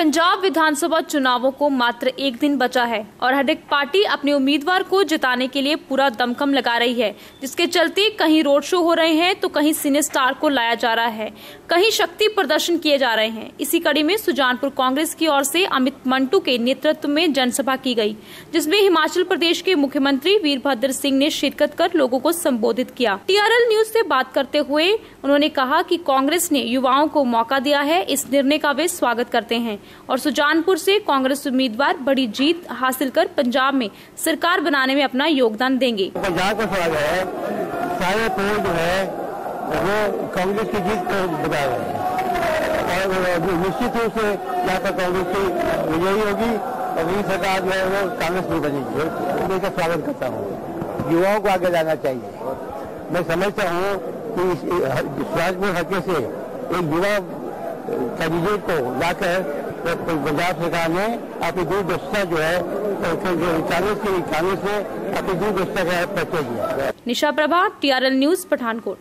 पंजाब विधानसभा चुनावों को मात्र एक दिन बचा है और हर एक पार्टी अपने उम्मीदवार को जिताने के लिए पूरा दमखम लगा रही है, जिसके चलते कहीं रोड शो हो रहे हैं तो कहीं सिने स्टार को लाया जा रहा है, कहीं शक्ति प्रदर्शन किए जा रहे हैं। इसी कड़ी में सुजानपुर कांग्रेस की ओर से अमित मंटू के नेतृत्व में जनसभा की गई, जिसमें हिमाचल प्रदेश के मुख्यमंत्री वीरभद्र सिंह ने शिरकत कर लोगों को संबोधित किया। टीआरएल न्यूज़ से बात करते हुए उन्होंने कहा कि कांग्रेस ने युवाओं को मौका दिया है, इस निर्णय का वे स्वागत करते हैं। और सुजानपुर से कांग्रेस उम्मीदवार बड़ी जीत हासिल कर पंजाब में सरकार बनाने में अपना योगदान देंगे पंजाब का सवाल है सारे पोल जो है वो कांग्रेस की जीत को बता रहे हैं और निश्चित रूप से यहाँ पर कांग्रेस की विजयी होगी और सरकार जो है वो कांग्रेस में बनेगी स्वागत करता हूँ युवाओं को आगे जाना चाहिए मैं समझता हूँ कि सुजानपुर हल्के से एक युवा कैंडिडेट को लाकर तो पंजाब सरकार ने अपनी दूरदर्शिता जो है कांग्रेस के कांग्रेस से अपनी दूरदर्शिता का पैकेज दिया निशा प्रभा टीआरएल न्यूज़ पठानकोट।